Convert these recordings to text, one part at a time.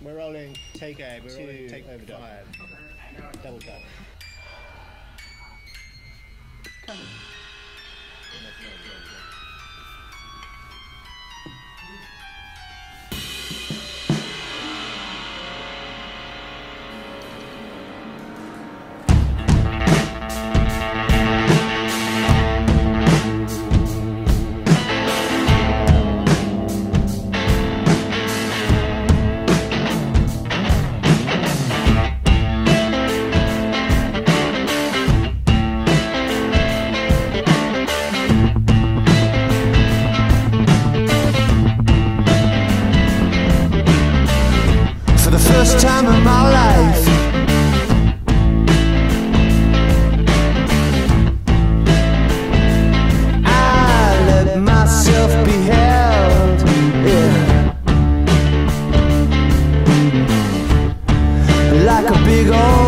We're rolling take a we're rolling take overdub. Five. Double tap. Come. first time in my life I let myself be held yeah. Like a big old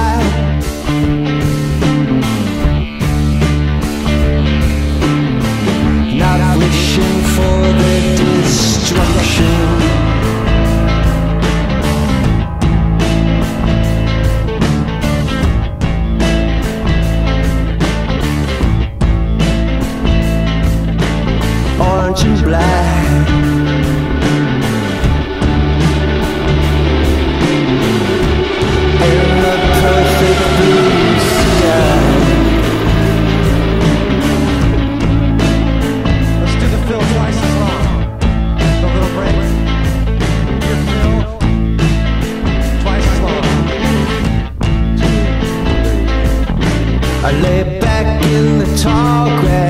Shame. Lay back in the tall grass.